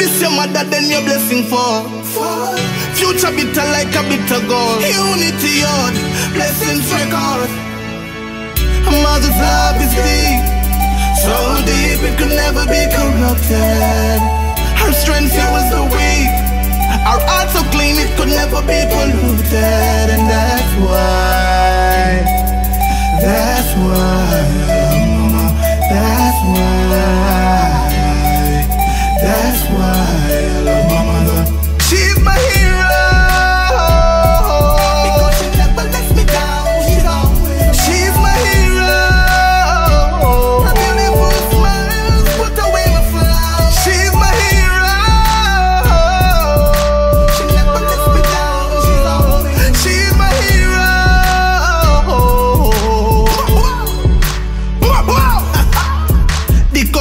this your mother, then your blessing for. Future bitter like a bitter gold. Unity yard, blessings record. Mother's love is deep, so deep it could never be corrupted. Her strength fuels the weak. Our heart so clean it could never be polluted, and that's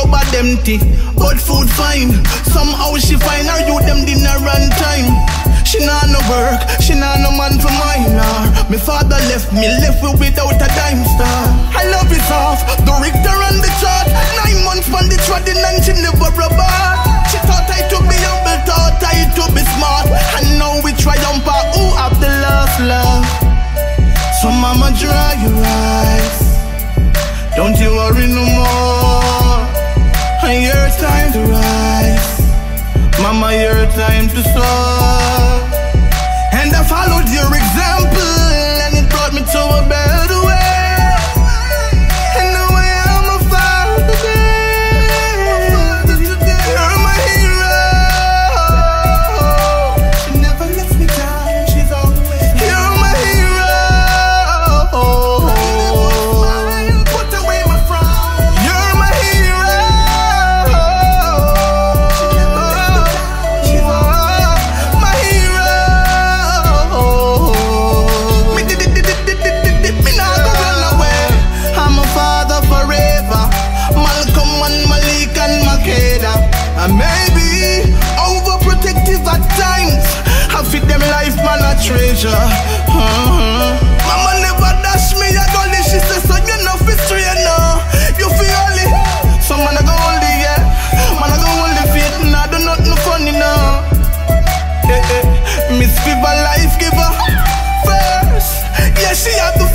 Cupboard empty, but food fine. Somehow she find her you them dinner run time. She nah no work, she nah no man for mine. Her. My father left me, left me without a dime star. I love it off, the Richter and the chart. Nine months on the treading and she never rubber. She thought I to be humble, thought I to be smart. And now we triumph, who have the last love. So mama dry your eyes. Don't you worry no more. Time to soar. Maybe overprotective at times. I fit them life, man, a treasure. Uh-huh. Mama never dash me a dolly. She says, son, you know, fi stray now. You feel it. Some man a go hold it, yeah. Man a go hold the faith. Nah, do nothing funny now. Eh, eh. Miss Fever life giver. First, yeah, she had to